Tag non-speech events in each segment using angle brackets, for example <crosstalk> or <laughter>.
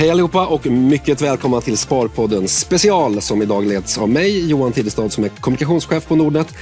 Hej allihopa och mycket välkomna till Sparpodden special som idag leds av mig, Johan Tidestad som är kommunikationschef på Nordnet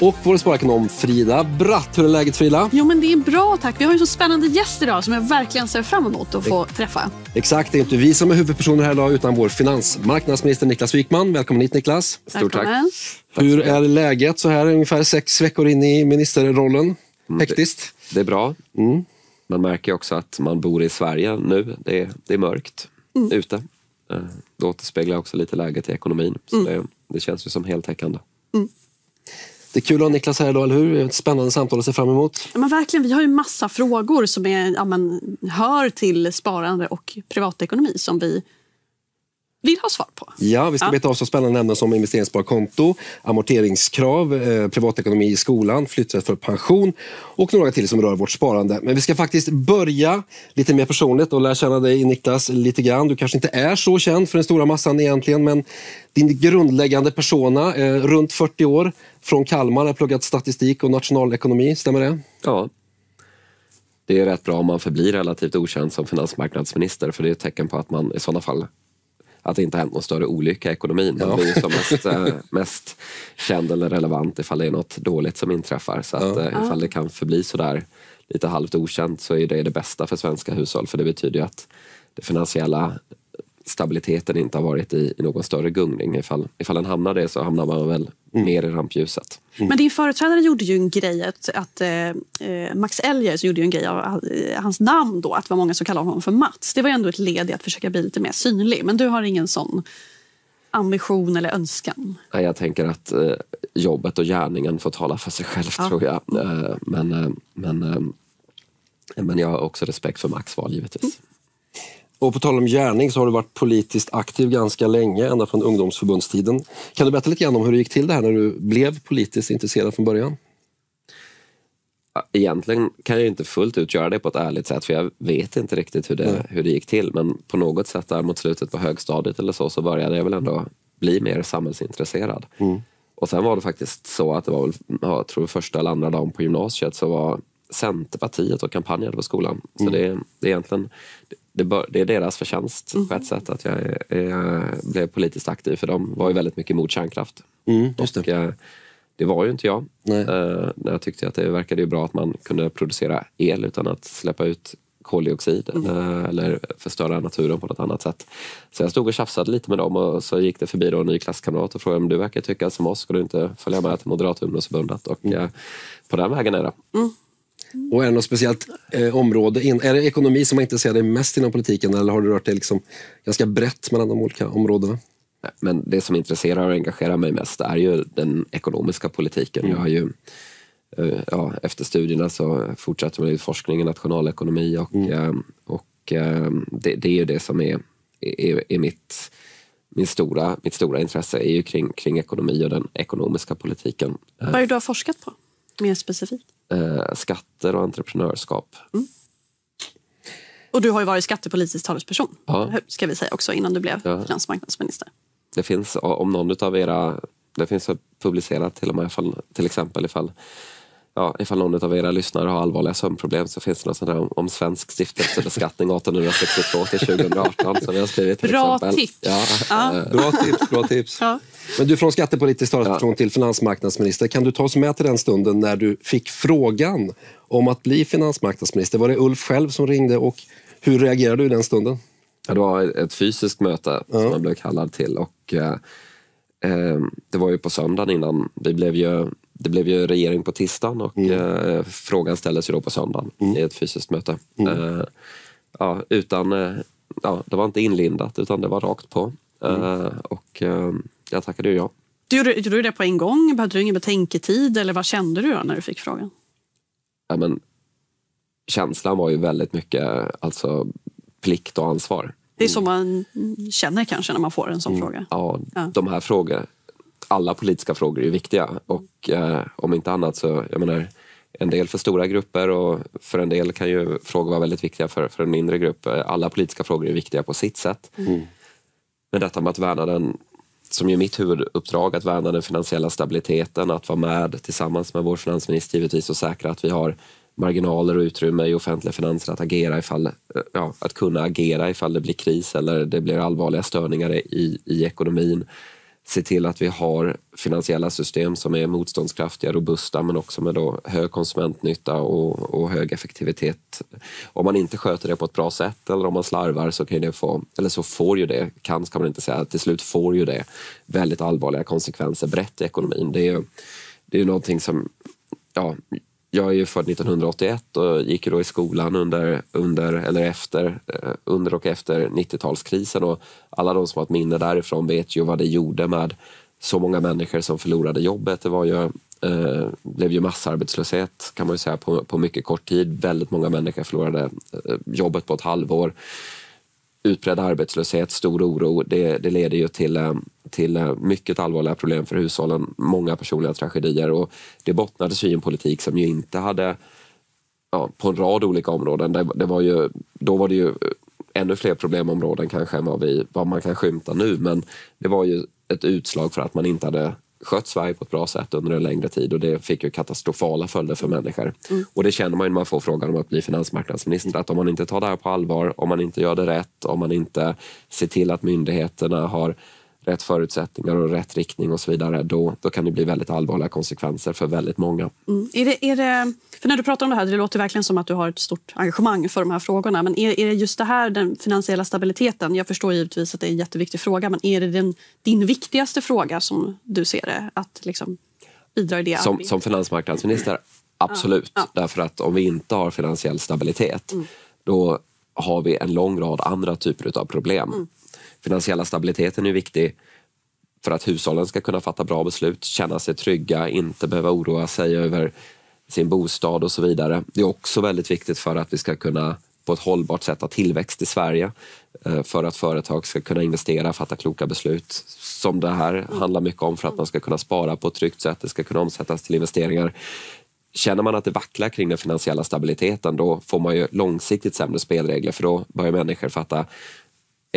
och vår sparekonom Frida Bratt. Hur är läget Frida? Jo men det är bra tack. Vi har ju så spännande gäster idag som jag verkligen ser fram emot att få träffa. Exakt, det är inte vi som är huvudpersoner här idag utan vår finansmarknadsminister Niklas Wikman. Välkommen hit Niklas. Stort Välkommen. tack. Hur är läget så här ungefär sex veckor in i ministerrollen? Mm, Hektiskt? Det, det är bra. Mm. Man märker också att man bor i Sverige nu. Det är, det är mörkt mm. ute. Eh, det återspeglar också lite läget i ekonomin. Så mm. det, det, känns ju som heltäckande. Mm. Det är kul att ha Niklas här idag, eller hur? Ett spännande samtal att se fram emot. Ja, men verkligen, vi har ju massa frågor som är, ja, men, hör till sparande och privatekonomi som vi vill ha svar på. Ja, vi ska ja. beta av så spännande ämnen som investeringssparkonto, amorteringskrav, eh, privatekonomi i skolan, flytträtt för pension och några till som rör vårt sparande. Men vi ska faktiskt börja lite mer personligt och lära känna dig Niklas lite grann. Du kanske inte är så känd för den stora massan egentligen, men din grundläggande persona, eh, runt 40 år, från Kalmar, har pluggat statistik och nationalekonomi, stämmer det? Ja, det är rätt bra om man förblir relativt okänd som finansmarknadsminister för det är ett tecken på att man i sådana fall att det inte hänt någon större olycka i ekonomin. Man ja. blir som mest, äh, <laughs> mest känd eller relevant ifall det är något dåligt som inträffar. Så att, ja. äh, ifall det kan förbli sådär lite halvt okänt så är det det bästa för svenska hushåll för det betyder ju att det finansiella stabiliteten inte har varit i, i någon större gungning. Ifall, ifall den hamnar det så hamnar man väl mm. mer i rampljuset. Mm. Men din företrädare gjorde ju en grej, att, att eh, eh Max Elger gjorde ju en grej av eh, hans namn då, att det var många som kallade honom för Mats. Det var ju ändå ett led i att försöka bli lite mer synlig. Men du har ingen sån ambition eller önskan? Nej, jag tänker att eh, jobbet och gärningen får tala för sig själv ja. tror jag. Eh, men, eh, men, men jag har också respekt för Max val givetvis. Mm. Och på tal om gärning så har du varit politiskt aktiv ganska länge, ända från ungdomsförbundstiden. Kan du berätta lite grann om hur det gick till det här när du blev politiskt intresserad från början? Egentligen kan jag inte fullt ut göra det på ett ärligt sätt för jag vet inte riktigt hur det, hur det gick till. Men på något sätt där mot slutet på högstadiet eller så, så började jag väl ändå bli mer samhällsintresserad. Mm. Och sen var det faktiskt så att det var väl, jag tror första eller andra dagen på gymnasiet så var Centerpartiet och kampanjade på skolan. Så mm. det, det är egentligen det, bör, det är deras förtjänst mm. på ett sätt att jag är, blev politiskt aktiv för de var ju väldigt mycket emot kärnkraft. Mm, just det. Och, eh, det var ju inte jag. Nej. Uh, jag tyckte att det verkade ju bra att man kunde producera el utan att släppa ut koldioxid mm. uh, eller förstöra naturen på något annat sätt. Så jag stod och tjafsade lite med dem och så gick det förbi då en ny klasskamrat och frågade om du verkar tycka som oss, ska du inte följa med till Moderata ungdomsförbundet? Och uh, på den vägen är det. Och är det något speciellt eh, område? In, är det ekonomi som har intresserat dig mest inom politiken eller har du rört dig liksom ganska brett mellan de olika områdena? Men det som intresserar och engagerar mig mest är ju den ekonomiska politiken. Mm. Jag har ju, eh, ja, efter studierna så fortsätter med forskning i nationalekonomi och, mm. eh, och eh, det, det, är ju det som är, är, är mitt min stora, mitt stora intresse är ju kring, kring ekonomi och den ekonomiska politiken. Vad är det du har forskat på, mer specifikt? Eh, skatter och entreprenörskap. Mm. Och du har ju varit skattepolitisk talesperson, ja. ska vi säga också, innan du blev ja. finansmarknadsminister. Det finns, om någon av era, det finns publicerat till och med ifall, till exempel ifall ja, ifall någon av era lyssnare har allvarliga sömnproblem så finns det något sånt här om, om svensk stiftelsebeskattning 1862 till 2018 som vi har skrivit. Bra exempel. tips! Ja, ja. Eh, bra tips! Bra tips. Ja. Men du från skattepolitisk talesperson ja. till finansmarknadsminister. Kan du ta oss med till den stunden när du fick frågan om att bli finansmarknadsminister? Var det Ulf själv som ringde och hur reagerade du i den stunden? Ja, det var ett fysiskt möte som jag blev kallad till och eh, eh, det var ju på söndagen innan. Vi blev ju det blev ju regering på tisdagen och mm. eh, frågan ställdes ju då på söndagen mm. i ett fysiskt möte. Mm. Eh, ja, utan, eh, ja, det var inte inlindat utan det var rakt på. Mm. Eh, och eh, jag tackade ju ja. Du gjorde, gjorde du det på en gång? Behövde du ingen betänketid eller vad kände du när du fick frågan? Ja, men, känslan var ju väldigt mycket alltså, plikt och ansvar. Det är så man känner kanske när man får en sån mm. fråga? Ja, ja, de här frågorna alla politiska frågor är viktiga och eh, om inte annat så, jag menar, en del för stora grupper och för en del kan ju frågor vara väldigt viktiga för, för en mindre grupp. Alla politiska frågor är viktiga på sitt sätt. Mm. Men detta med att värna den, som är mitt huvuduppdrag, att värna den finansiella stabiliteten, att vara med tillsammans med vår finansminister givetvis och säkra att vi har marginaler och utrymme i offentliga finanser att agera ifall, ja, att kunna agera ifall det blir kris eller det blir allvarliga störningar i, i ekonomin se till att vi har finansiella system som är motståndskraftiga, robusta men också med då hög konsumentnytta och, och, hög effektivitet. Om man inte sköter det på ett bra sätt eller om man slarvar så kan det få, eller så får ju det, kan ska man inte säga, till slut får ju det väldigt allvarliga konsekvenser brett i ekonomin. Det är ju det är någonting som ja, jag är ju född 1981 och gick då i skolan under, under, eller efter, eh, under och efter 90-talskrisen och alla de som har ett minne därifrån vet ju vad det gjorde med så många människor som förlorade jobbet. Det var ju, eh, blev ju massarbetslöshet kan man ju säga på, på mycket kort tid. Väldigt många människor förlorade eh, jobbet på ett halvår utbredd arbetslöshet, stor oro, det, det leder ju till, eh, till eh, mycket allvarliga problem för hushållen, många personliga tragedier och det bottnades i en politik som ju inte hade ja, på en rad olika områden. Det, det, var ju, då var det ju ännu fler problemområden kanske än vad, vi, vad man kan skymta nu men det var ju ett utslag för att man inte hade skött Sverige på ett bra sätt under en längre tid och det fick ju katastrofala följder för människor. Mm. Och det känner man ju när man får frågan om att bli finansmarknadsminister mm. att om man inte tar det här på allvar, om man inte gör det rätt, om man inte ser till att myndigheterna har rätt förutsättningar och rätt riktning och så vidare, då, då kan det bli väldigt allvarliga konsekvenser för väldigt många. Mm. Är det, är det, för när du pratar om det här, det låter verkligen som att du har ett stort engagemang för de här frågorna. Men är, är det just det här, den finansiella stabiliteten, jag förstår givetvis att det är en jätteviktig fråga, men är det den, din viktigaste fråga som du ser det? Att liksom bidra i det som, som finansmarknadsminister, absolut. Ja, ja. Därför att om vi inte har finansiell stabilitet, mm. då har vi en lång rad andra typer av problem. Mm finansiella stabiliteten är viktig för att hushållen ska kunna fatta bra beslut, känna sig trygga, inte behöva oroa sig över sin bostad och så vidare. Det är också väldigt viktigt för att vi ska kunna på ett hållbart sätt ha tillväxt i Sverige eh, för att företag ska kunna investera, fatta kloka beslut som det här handlar mycket om för att man ska kunna spara på ett tryggt sätt, det ska kunna omsättas till investeringar. Känner man att det vacklar kring den finansiella stabiliteten då får man ju långsiktigt sämre spelregler för då börjar människor fatta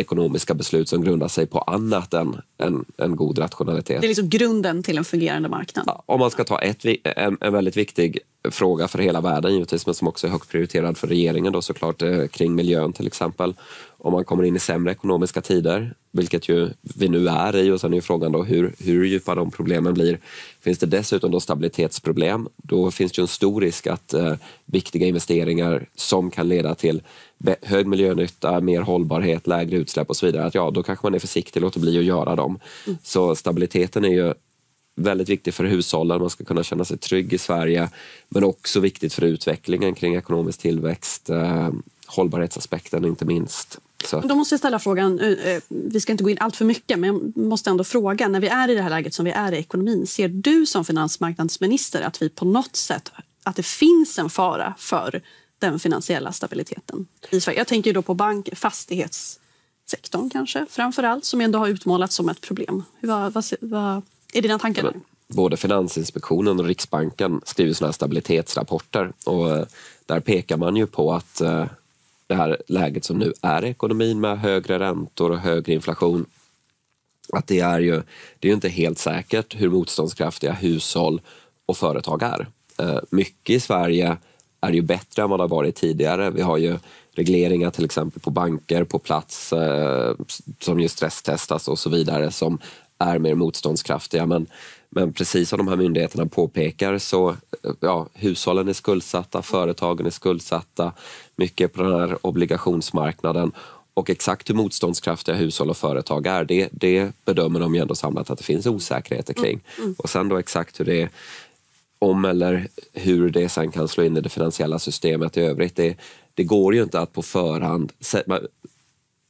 ekonomiska beslut som grundar sig på annat än en, en god rationalitet. Det är liksom grunden till en fungerande marknad. om man ska ta ett, en, en väldigt viktig fråga för hela världen givetvis, men som också är högt prioriterad för regeringen då såklart eh, kring miljön till exempel. Om man kommer in i sämre ekonomiska tider, vilket ju vi nu är i och sen är ju frågan då hur, hur djupa de problemen blir. Finns det dessutom då stabilitetsproblem, då finns det en stor risk att eh, viktiga investeringar som kan leda till hög miljönytta, mer hållbarhet, lägre utsläpp och så vidare, att ja, då kanske man är försiktig och låter bli att göra dem. Mm. Så stabiliteten är ju väldigt viktig för hushållen, man ska kunna känna sig trygg i Sverige, men också viktigt för utvecklingen kring ekonomisk tillväxt, eh, hållbarhetsaspekten inte minst. Så. Då måste jag ställa frågan, eh, eh, vi ska inte gå in allt för mycket, men jag måste ändå fråga, när vi är i det här läget som vi är i ekonomin, ser du som finansmarknadsminister att vi på något sätt, att det finns en fara för den finansiella stabiliteten i Sverige. Jag tänker då på bank, fastighetssektorn kanske framför allt som ändå har utmålats som ett problem. Vad, vad, vad är dina tankar där? Både Finansinspektionen och Riksbanken skriver såna här stabilitetsrapporter och eh, där pekar man ju på att eh, det här läget som nu är i ekonomin med högre räntor och högre inflation att det är ju det är inte helt säkert hur motståndskraftiga hushåll och företag är. Eh, mycket i Sverige är ju bättre än vad det har varit tidigare. Vi har ju regleringar till exempel på banker på plats eh, som ju stresstestas och så vidare som är mer motståndskraftiga. Men, men precis som de här myndigheterna påpekar så ja, hushållen är skuldsatta, företagen är skuldsatta, mycket på den här obligationsmarknaden och exakt hur motståndskraftiga hushåll och företag är, det, det bedömer de ju ändå samlat att det finns osäkerheter kring. Mm. Mm. Och sen då exakt hur det om eller hur det sen kan slå in i det finansiella systemet i övrigt. Det, det går ju inte att på förhand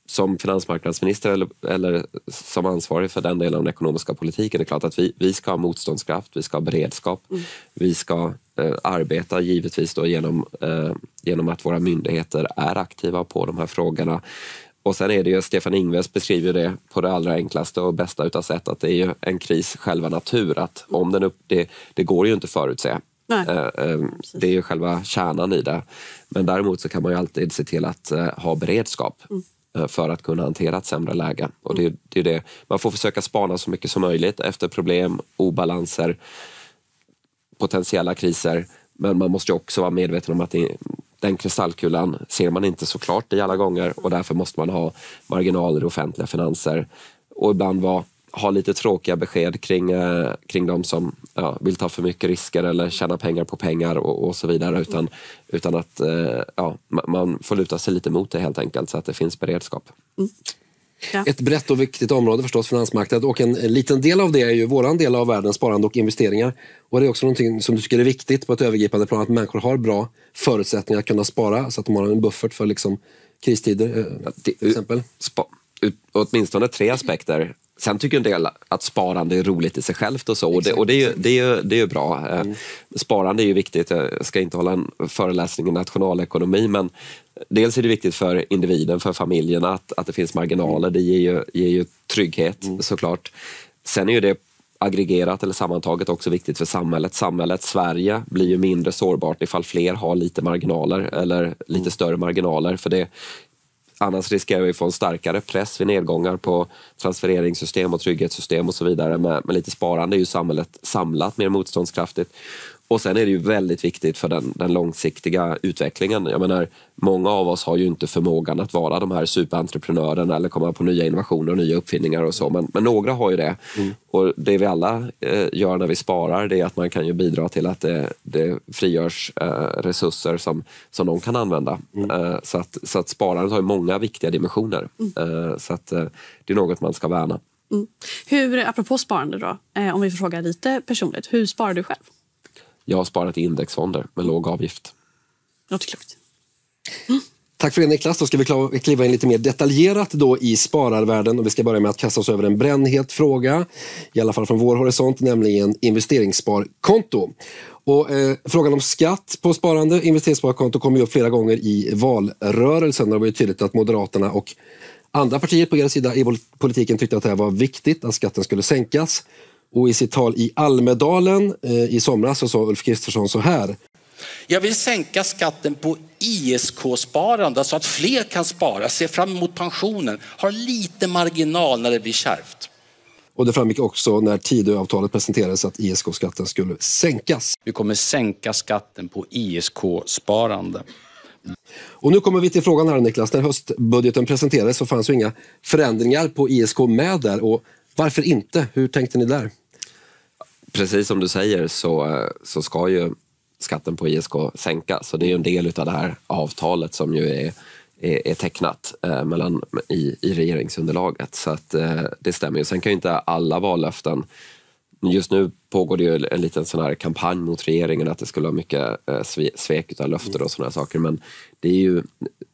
som finansmarknadsminister eller, eller som ansvarig för den delen av den ekonomiska politiken det är klart att vi, vi ska ha motståndskraft, vi ska ha beredskap. Mm. Vi ska eh, arbeta givetvis då genom, eh, genom att våra myndigheter är aktiva på de här frågorna. Och sen är det ju, Stefan Ingves beskriver det på det allra enklaste och bästa utav sätt att det är ju en kris själva natur. Att om den upp, det, det går ju inte att förutse. Eh, eh, det är ju själva kärnan i det. Men däremot så kan man ju alltid se till att eh, ha beredskap. Mm för att kunna hantera ett sämre läge. Och det, det, är det. Man får försöka spana så mycket som möjligt efter problem, obalanser, potentiella kriser Men man måste också vara medveten om att det, den kristallkulan ser man inte så klart i alla gånger och därför måste man ha marginaler i offentliga finanser och ibland vara ha lite tråkiga besked kring, eh, kring de som ja, vill ta för mycket risker eller tjäna pengar på pengar och, och så vidare. Utan, utan att eh, ja, man får luta sig lite mot det helt enkelt så att det finns beredskap. Mm. Ja. Ett brett och viktigt område förstås, finansmarknad. Och en, en, liten del av det är ju våran del av världens sparande och investeringar. Och det är också någonting som du tycker är viktigt på ett övergripande plan, att människor har bra förutsättningar att kunna spara så att de har en buffert för liksom, kristider, eh, till exempel. Spa, ut, åtminstone tre aspekter. Sen tycker en del att sparande är roligt i sig självt och så och det, och det, är, ju, det, är, det är bra. Eh, mm. Sparande är ju viktigt. Jag ska inte hålla en föreläsning i nationalekonomi men dels är det viktigt för individen, för familjen att, att det finns marginaler. Det ger ju, ger ju trygghet mm. såklart. Sen är ju det aggregerat eller sammantaget också viktigt för samhället. Samhället, Sverige, blir ju mindre sårbart ifall fler har lite marginaler eller lite mm. större marginaler. För det Annars riskerar vi få en starkare press vid nedgångar på transfereringssystem och trygghetssystem och så vidare. Med, med lite sparande är ju samhället samlat mer motståndskraftigt. Och sen är det ju väldigt viktigt för den, den, långsiktiga utvecklingen. Jag menar, många av oss har ju inte förmågan att vara de här superentreprenörerna eller komma på nya innovationer och nya uppfinningar och så. Men, men några har ju det. Mm. Och det vi alla eh, gör när vi sparar det är att man kan ju bidra till att det, det frigörs eh, resurser som, som de kan använda. Mm. Eh, så, att, så att sparandet har många viktiga dimensioner. Mm. Eh, så att eh, det är något man ska värna. Mm. Hur, apropå sparande då, eh, om vi får fråga lite personligt, hur sparar du själv? Jag har sparat i indexfonder med låg avgift. Låter klokt. Mm. Tack för det Niklas. Då ska vi kliva in lite mer detaljerat då i spararvärlden och vi ska börja med att kasta oss över en brännhet fråga, i alla fall från vår horisont, nämligen investeringssparkonto. Och, eh, frågan om skatt på sparande, investeringssparkonto, kom ju upp flera gånger i valrörelsen. Det var ju tydligt att Moderaterna och andra partier på er sida i politiken tyckte att det här var viktigt, att skatten skulle sänkas. Och i sitt tal i Almedalen eh, i somras så sa Ulf Kristersson så här. Jag vill sänka skatten på ISK-sparande så att fler kan spara, se fram emot pensionen, har lite marginal när det blir kärvt. Och det framgick också när Tidöavtalet presenterades att ISK-skatten skulle sänkas. Vi kommer sänka skatten på ISK-sparande. Och nu kommer vi till frågan här Niklas. När höstbudgeten presenterades så fanns ju inga förändringar på ISK med där. Och varför inte? Hur tänkte ni där? Precis som du säger så, så ska ju skatten på ISK sänkas. Så det är ju en del av det här avtalet som ju är, är, är tecknat eh, mellan, i, i regeringsunderlaget. Så att, eh, det stämmer ju. Sen kan ju inte alla vallöften Just nu pågår det ju en liten sån här kampanj mot regeringen att det skulle vara mycket eh, svek av löften och sådana saker. Men det är ju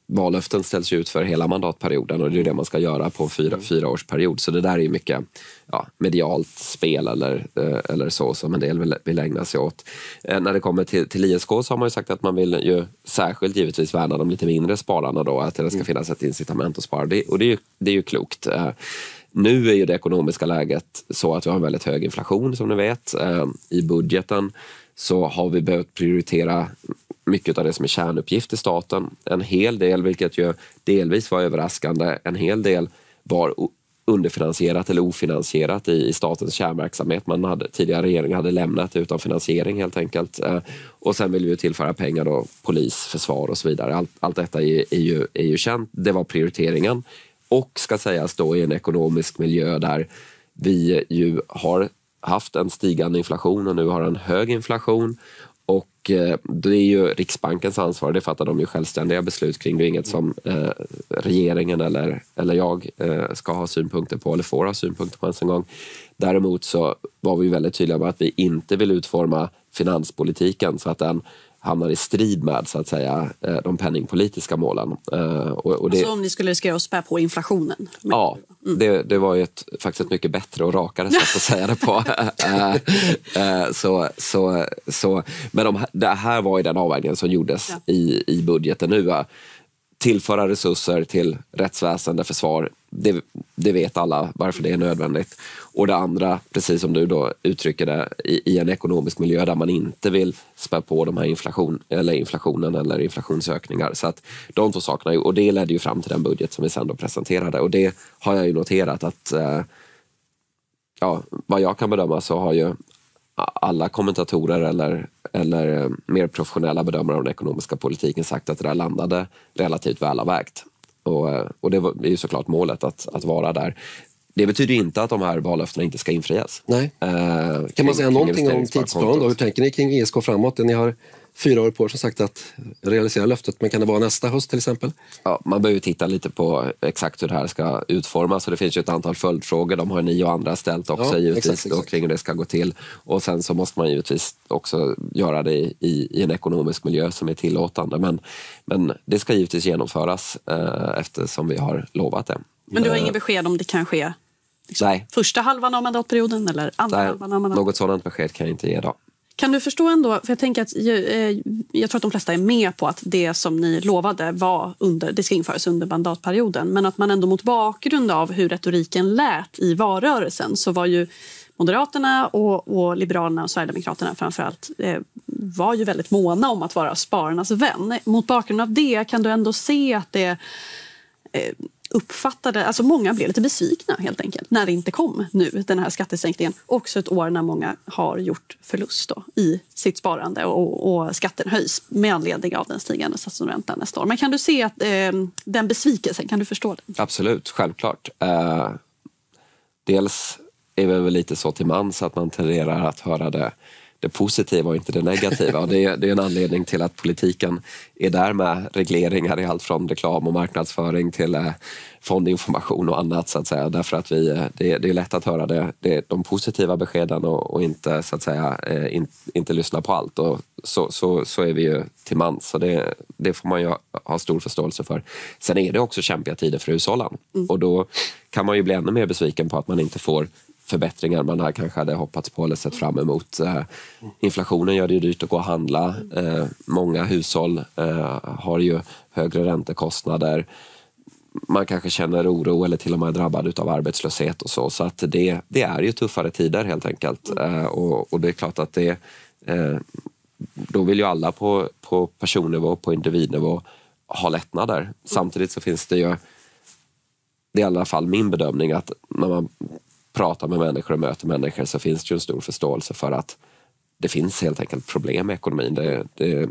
vallöften ställs ut för hela mandatperioden och det är det man ska göra på en fyra, mm. fyra års period. Så det där är ju mycket ja, medialt spel eller, eh, eller så som en del vill, vill ägna sig åt. Eh, när det kommer till, till ISK så har man ju sagt att man vill ju särskilt givetvis värna de lite mindre spararna då, att det ska mm. finnas ett incitament att spara. Det, och det är ju, det är ju klokt. Eh, nu är ju det ekonomiska läget så att vi har en väldigt hög inflation som ni vet. I budgeten så har vi behövt prioritera mycket av det som är kärnuppgift i staten. En hel del, vilket ju delvis var överraskande, en hel del var underfinansierat eller ofinansierat i, i statens kärnverksamhet. Man hade, tidigare regering hade lämnat det utan finansiering helt enkelt. Eh, och sen vill vi tillföra pengar då, polis, försvar och så vidare. Allt, allt detta är, är, ju, är ju känt. Det var prioriteringen. Och ska sägas då i en ekonomisk miljö där vi ju har haft en stigande inflation och nu har en hög inflation och eh, det är ju Riksbankens ansvar, det fattar de ju självständiga beslut kring. Det är inget som eh, regeringen eller, eller jag eh, ska ha synpunkter på eller får ha synpunkter på ens en gång. Däremot så var vi väldigt tydliga med att vi inte vill utforma finanspolitiken så att den hamnar i strid med så att säga, eh, de penningpolitiska målen. Eh, och, och det, alltså om ni skulle riskera att spä på inflationen? Ja, mm. det, det var ju ett, faktiskt ett mycket bättre och rakare sätt att säga det på. <laughs> Eh, så, så, så, men de, det här var ju den avvägningen som gjordes ja. i, i budgeten nu tillföra resurser till rättsväsende, försvar. Det, det, vet alla varför det är nödvändigt. Och det andra, precis som du då uttrycker det, i, i en ekonomisk miljö där man inte vill spä på de här inflation, eller inflationen eller inflationsökningar. Så att de två sakerna, och det ledde ju fram till den budget som vi sen då presenterade. Och det har jag ju noterat att, eh, ja, vad jag kan bedöma så har ju alla kommentatorer eller, eller eh, mer professionella bedömare av den ekonomiska politiken sagt att det där landade relativt välavvägt. Och, eh, och det är ju såklart målet att, att vara där. Det betyder inte att de här vallöftena inte ska infrias. Nej. Eh, kan man säga någonting om tidsplanen? Hur tänker ni kring ISK framåt? Ni har fyra år på er som sagt att realisera löftet, men kan det vara nästa höst till exempel? Ja, man behöver titta lite på exakt hur det här ska utformas och det finns ju ett antal följdfrågor. De har ni och andra ställt också ja, givetvis exakt, exakt. kring hur det ska gå till. Och sen så måste man givetvis också göra det i, i en ekonomisk miljö som är tillåtande. Men, men det ska givetvis genomföras eh, eftersom vi har lovat det. Men du har inget besked om det kan ske liksom, Nej. första halvan av mandatperioden eller andra Nej, halvan av mandatperioden? Något sådant besked kan jag inte ge idag. Kan du förstå ändå, för jag tänker att eh, jag, tror att de flesta är med på att det som ni lovade var under, det ska införas under mandatperioden, men att man ändå mot bakgrund av hur retoriken lät i valrörelsen så var ju Moderaterna och, och Liberalerna och Sverigedemokraterna framförallt eh, var ju väldigt måna om att vara spararnas vän. Mot bakgrund av det kan du ändå se att det Eh, uppfattade, alltså många blev lite besvikna helt enkelt när det inte kom nu, den här skattesänkningen. Också ett år när många har gjort förlust då, i sitt sparande och, och skatten höjs med anledning av den stigande statsskuldsräntan nästa år. Men kan du se att eh, den besvikelsen, kan du förstå den? Absolut, självklart. Eh, dels är vi väl lite så till mans att man tenderar att höra det det positiva och inte det negativa. Och det, är, det är en anledning till att politiken är där med regleringar i allt från reklam och marknadsföring till eh, fondinformation och annat. så att säga. Därför att vi, eh, det, det är lätt att höra det, det, de positiva beskeden och, och inte, så att säga, eh, in, inte lyssna på allt. Och så, så, så är vi ju till mans. Så det, det får man ju ha stor förståelse för. Sen är det också kämpiga tider för hushållen mm. och då kan man ju bli ännu mer besviken på att man inte får förbättringar man här kanske hade hoppats på eller sett fram emot. Eh, inflationen gör det ju dyrt att gå och handla. Eh, många hushåll eh, har ju högre räntekostnader. Man kanske känner oro eller till och med är drabbad av arbetslöshet och så. Så att det, det är ju tuffare tider helt enkelt. Och, och det är klart att det då vill ju alla på, på personnivå, på individnivå ha lättnader. Samtidigt så finns det ju det är i alla fall min bedömning att när man pratar med människor och möter människor så finns det ju en stor förståelse för att det finns helt enkelt problem med ekonomin. Det, det,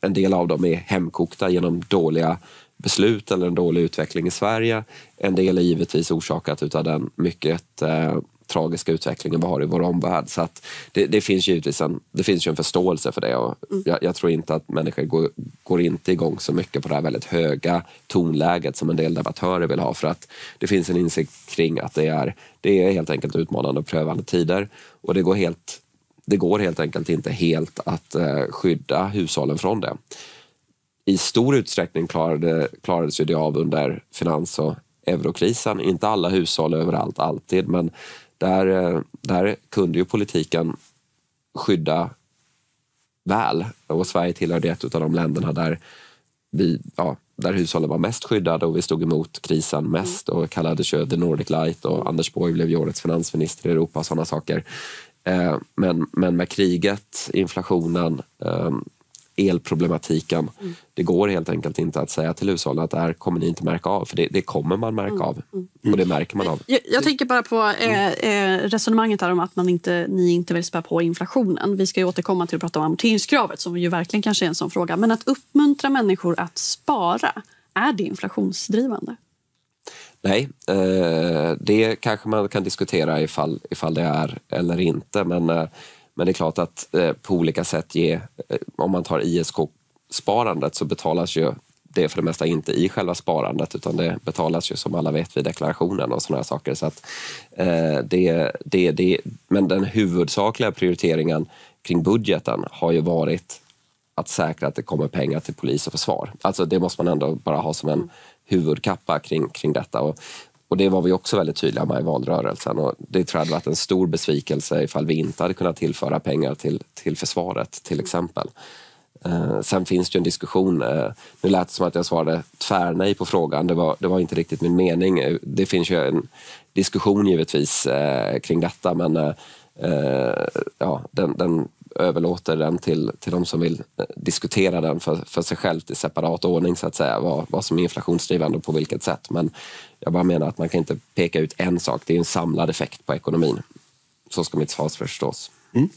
en del av dem är hemkokta genom dåliga beslut eller en dålig utveckling i Sverige. En del är givetvis orsakat av den mycket eh, tragiska utvecklingen vi har i vår omvärld. Så att det, det, finns givetvis en, det finns ju en förståelse för det och mm. jag, jag, tror inte att människor går, går inte igång så mycket på det här väldigt höga tonläget som en del debattörer vill ha för att det finns en insikt kring att det är, det är helt enkelt utmanande och prövande tider och det går helt det går helt enkelt inte helt att eh, skydda hushållen från det. I stor utsträckning klarade, klarades ju det av under finans och eurokrisen. Inte alla hushåll överallt alltid men där, eh, där kunde ju politiken skydda väl och Sverige tillhörde ett av de länderna där, vi, ja, där hushållen var mest skyddade och vi stod emot krisen mest och kallades ju the Nordic Light och Anders Borg blev ju årets finansminister i Europa och sådana saker. Eh, men, men med kriget, inflationen, ehm, elproblematiken. Mm. Det går helt enkelt inte att säga till hushållen att det här kommer ni inte märka av, för det, det kommer man märka mm. av. Mm. Och det märker man av. Jag, jag tänker bara på eh, eh, resonemanget här om att man inte, ni inte vill spä på inflationen. Vi ska ju återkomma till att prata om amorteringskravet som ju verkligen kanske är en sån fråga. Men att uppmuntra människor att spara, är det inflationsdrivande? Nej, eh, det kanske man kan diskutera ifall, ifall det är eller inte. Men eh, men det är klart att eh, på olika sätt ge, eh, om man tar ISK-sparandet så betalas ju det för det mesta inte i själva sparandet utan det betalas ju som alla vet vid deklarationen och sådana saker. Så att, eh, det, det, det, men den huvudsakliga prioriteringen kring budgeten har ju varit att säkra att det kommer pengar till polis och försvar. Alltså det måste man ändå bara ha som en huvudkappa kring, kring detta. Och och det var vi också väldigt tydliga med i valrörelsen och det tror jag hade varit en stor besvikelse ifall vi inte hade kunnat tillföra pengar till, till försvaret till exempel. Eh, sen finns det ju en diskussion, eh, nu lät det som att jag svarade tvärnej på frågan, det var, det var inte riktigt min mening. Det finns ju en diskussion givetvis eh, kring detta men eh, eh ja, den, den överlåter den till, till de som vill eh, diskutera den för, för sig självt i separat ordning så att säga, vad, vad som är inflationsdrivande och på vilket sätt. Men jag bara menar att man kan inte peka ut en sak, det är en samlad effekt på ekonomin. Så ska mitt svar förstås. Mm.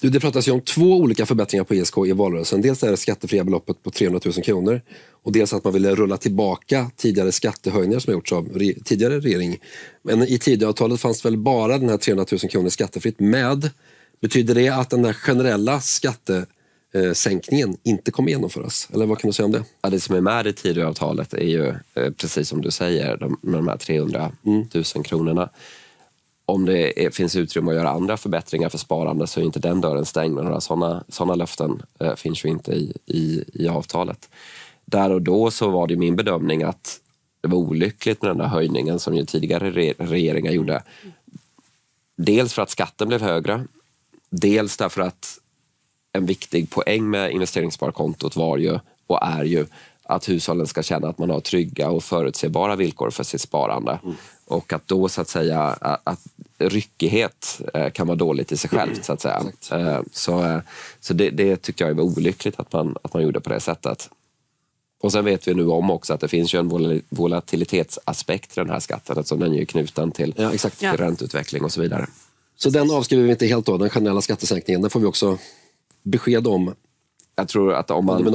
Du, det pratas ju om två olika förbättringar på ISK i valrörelsen. Dels det skattefria beloppet på 300 000 kronor och dels att man ville rulla tillbaka tidigare skattehöjningar som gjorts av re tidigare regering. Men i Tidöavtalet fanns väl bara den här 300 000 kronor skattefritt med. Betyder det att den där generella skattesänkningen inte kommer genomföras? Eller vad kan du säga om det? Ja, det som är med i Tidöavtalet är ju eh, precis som du säger, de, med de här 300 000 kronorna om det är, finns utrymme att göra andra förbättringar för sparande så är inte den dörren stängd. Men några sådana såna löften eh, finns ju inte i, i, i avtalet. Där och då så var det min bedömning att det var olyckligt med den där höjningen som ju tidigare re, regeringar gjorde. Dels för att skatten blev högre, dels därför att en viktig poäng med investeringssparkontot var ju och är ju att hushållen ska känna att man har trygga och förutsebara villkor för sitt sparande. Mm. Och att då så att säga att ryckighet eh, kan vara dåligt i sig självt. Så, att säga. Mm. så, eh, så det, det tyckte jag var olyckligt att man, att man gjorde på det sättet. Och sen vet vi nu om också att det finns ju en volatilitetsaspekt i den här skatten eftersom den är knuten till, ja, exakt. till ränteutveckling och så vidare. Så den avskriver vi inte helt då, den generella skattesänkningen. Den får vi också besked om jag tror att om man,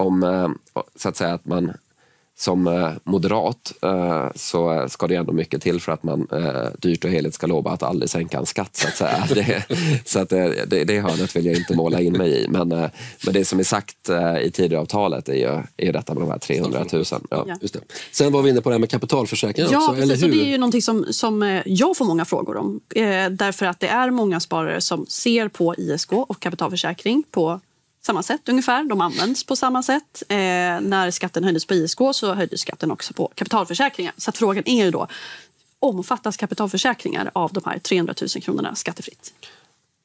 om, så att säga att man som eh, moderat eh, så ska det ändå mycket till för att man eh, dyrt och heligt ska lova att aldrig sänka en skatt. Så att säga. <laughs> Det, så att det, det, det hörnet vill jag inte måla in mig i. Men, men det som är sagt i Tidöavtalet är ju, är detta med de här 300 000. Ja. Just det. Sen var vi inne på det här med kapitalförsäkringar ja, också. Precis, eller hur? det är ju någonting som, som jag får många frågor om. därför att det är många sparare som ser på ISK och kapitalförsäkring på samma sätt ungefär. De används på samma sätt. Eh, när skatten höjdes på ISK så höjdes skatten också på kapitalförsäkringar. Så frågan är ju då, omfattas kapitalförsäkringar av de här 300 000 kronorna skattefritt?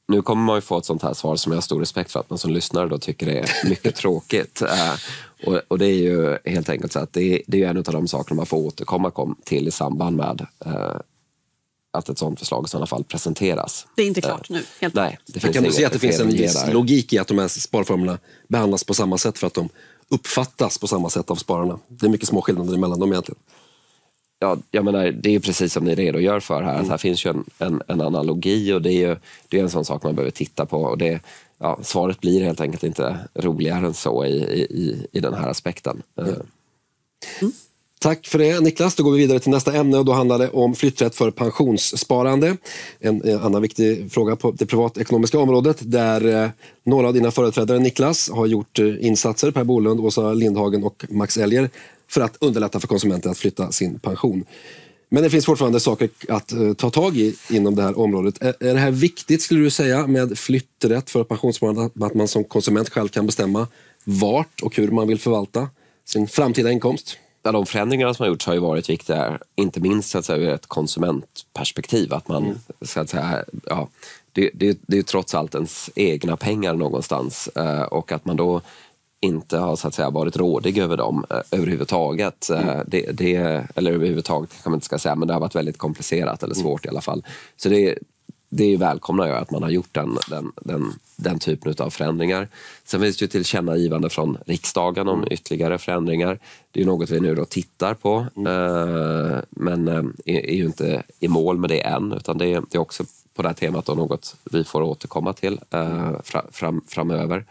Nu kommer man ju få ett sånt här svar som jag har stor respekt för att man som lyssnare då tycker det är mycket <laughs> tråkigt. Eh, och, och, det är ju helt enkelt så att det det är en av de sakerna man får återkomma till i samband med eh, att ett sådant förslag i sådana fall presenteras. Det är inte klart nu? Helt Nej, det finns kan du se att det finns en viss logik i att de här sparformerna behandlas på samma sätt för att de uppfattas på samma sätt av spararna? Det är mycket små skillnader emellan dem egentligen. Ja, jag menar, det är precis som ni redogör för här. Mm. Att här finns ju en, en, en analogi och det är ju det är en sån sak man behöver titta på. Och det, ja, svaret blir helt enkelt inte roligare än så i, i, i den här aspekten. Mm. Mm. Tack för det Niklas. Då går vi vidare till nästa ämne och då handlar det om flytträtt för pensionssparande. En, en annan viktig fråga på det privatekonomiska området där eh, några av dina företrädare Niklas har gjort eh, insatser, Per Bolund, Åsa Lindhagen och Max Elger för att underlätta för konsumenter att flytta sin pension. Men det finns fortfarande saker att ta tag i inom det här området. Är, är det här viktigt skulle du säga med flytträtt för pensionssparande? Att man som konsument själv kan bestämma vart och hur man vill förvalta sin framtida inkomst? Ja, de förändringarna som har gjorts har ju varit viktiga, inte minst så att säga, ur ett konsumentperspektiv. Att man, mm. så att säga, ja, det, det, det är ju trots allt ens egna pengar någonstans eh, och att man då inte har så att säga, varit rådig över dem eh, överhuvudtaget. Eh, mm. Det, det, eller överhuvudtaget kan man inte ska säga, men det har varit väldigt komplicerat eller mm. svårt mm. i alla fall. Så det, det välkomnar jag att man har gjort den, den, den, den typen av förändringar. Sen finns det ju tillkännagivande från riksdagen om ytterligare förändringar. Det är något vi nu då tittar på mm. eh, men eh, är, ju inte i mål med det än utan det är, också på det här temat då något vi får återkomma till eh, fram, framöver.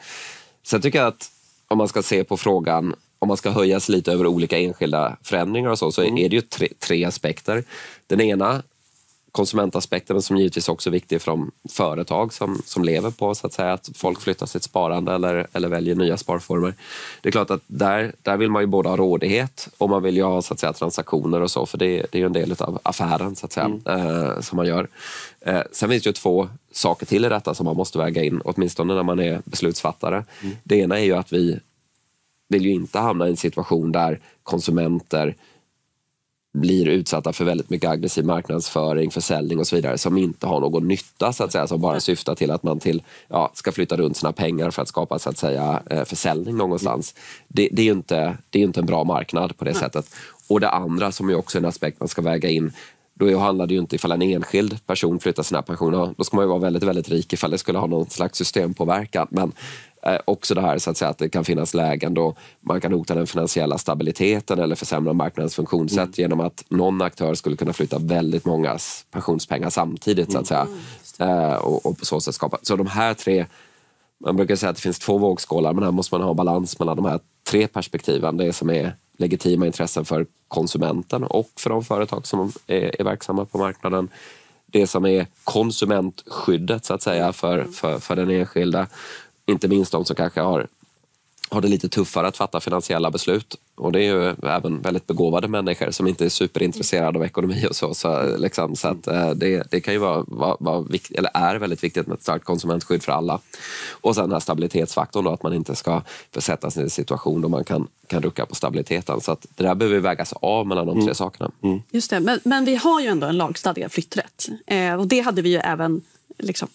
Sen tycker jag att om man ska se på frågan om man ska höjas lite över olika enskilda förändringar och så, så mm. är det ju tre, tre aspekter. Den ena konsumentaspekten som givetvis också är viktig för de företag som, som lever på så att säga att folk flyttar sitt sparande eller, eller väljer nya sparformer. Det är klart att där, där vill man ju både ha rådighet och man vill ju ha så att säga, transaktioner och så för det, det är ju en del av affären så att säga, mm. eh, som man gör. Eh, sen finns det ju två saker till i detta som man måste väga in, åtminstone när man är beslutsfattare. Mm. Det ena är ju att vi vill ju inte hamna i en situation där konsumenter blir utsatta för väldigt mycket aggressiv marknadsföring, försäljning och så vidare som inte har någon nytta så att säga, som bara syftar till att man till, ja, ska flytta runt sina pengar för att skapa så att säga eh, försäljning någonstans. Det, det är ju inte, det är inte en bra marknad på det sättet. Och det andra som är också en aspekt man ska väga in då handlar det ju inte ifall en enskild person flyttar sina pensioner. Då ska man ju vara väldigt, väldigt rik ifall det skulle ha någon slags systempåverkan. Men Eh, också det här så att, säga, att det kan finnas lägen då man kan hota den finansiella stabiliteten eller försämra marknadens funktionssätt mm. genom att någon aktör skulle kunna flytta väldigt mångas pensionspengar samtidigt. så att säga. Mm, eh, och, och, på så sätt skapa. Så de här tre, man brukar säga att det finns två vågskålar men här måste man ha balans mellan de här tre perspektiven. Det som är legitima intressen för konsumenten och för de företag som är, är verksamma på marknaden. Det som är konsumentskyddet så att säga för, för, för den enskilda. Inte minst de som kanske har har det lite tuffare att fatta finansiella beslut. Och det är ju även väldigt begåvade människor som inte är superintresserade av ekonomi och så. Så, liksom, så att, eh, det, det kan ju vara, vara, vara vikt, eller är väldigt viktigt med ett starkt konsumentskydd för alla. Och sen den här stabilitetsfaktorn då, att man inte ska försättas i en situation då man kan, kan rucka på stabiliteten. Så att det där behöver vägas av mellan de tre mm. sakerna. Mm. Just det, men, men, vi har ju ändå en lagstadgad flytträtt. Eh, och det hade vi ju även liksom,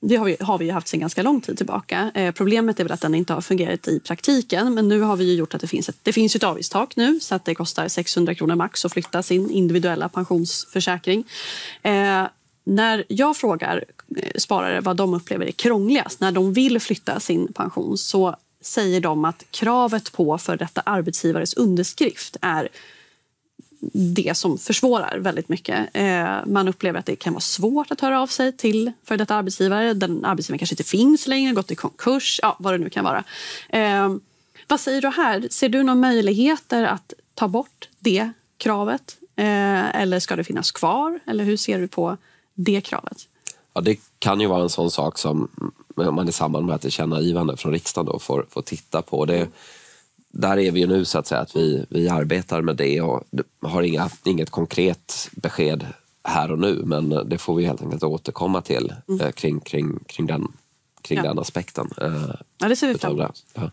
det har vi, har vi haft sedan ganska lång tid tillbaka. Eh, problemet är väl att den inte har fungerat i praktiken. Men nu har vi gjort att det finns ett, det finns ett avgiftstak nu så att det kostar 600 kronor max att flytta sin individuella pensionsförsäkring. Eh, när jag frågar eh, sparare vad de upplever är krångligast när de vill flytta sin pension så säger de att kravet på för detta arbetsgivares underskrift är det som försvårar väldigt mycket. Eh, man upplever att det kan vara svårt att höra av sig till för detta arbetsgivare. Den arbetsgivaren kanske inte finns längre, gått i konkurs, ja, vad det nu kan vara. Eh, vad säger du här? Ser du några möjligheter att ta bort det kravet? Eh, eller ska det finnas kvar? Eller hur ser du på det kravet? Ja, det kan ju vara en sån sak som man i samband med ett tillkännagivande från riksdagen då får, får titta på. Det, där är vi ju nu så att säga att vi, vi arbetar med det och har inga, inget konkret besked här och nu men det får vi helt enkelt återkomma till mm. eh, kring, kring, kring, den, kring ja. den aspekten. Eh, ja, det ser vi fram emot. Ja.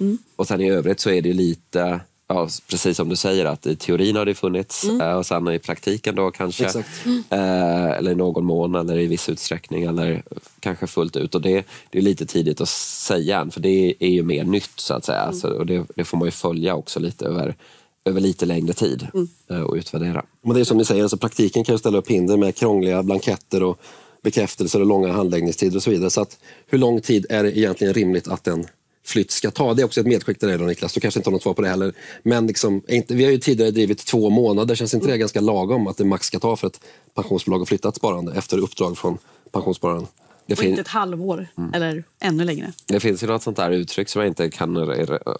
Mm. Och sen i övrigt så är det lite ja, precis som du säger att i teorin har det funnits mm. Eh, och sen i praktiken då kanske mm. eller i någon mån eller i viss utsträckning eller kanske fullt ut. Och det, det är lite tidigt att säga än för det är ju mer nytt så att säga. Mm. Så, och det, det, får man ju följa också lite över, över lite längre tid mm. Eh, och utvärdera. Men det är som ni säger, alltså praktiken kan ju ställa upp hinder med krångliga blanketter och bekräftelser och långa handläggningstider och så vidare. Så att, hur lång tid är det egentligen rimligt att den flytt ska ta. Det är också ett medskick till dig då, Niklas. Du kanske inte har något svar på det heller. Men liksom, inte, vi har ju tidigare drivit två månader. Känns inte det ganska lagom att det max ska ta för ett pensionsbolag att flytta ett sparande efter uppdrag från pensionsspararen? Det och inte ett halvår mm. eller ännu längre. Det finns ju något sånt där uttryck som jag inte kan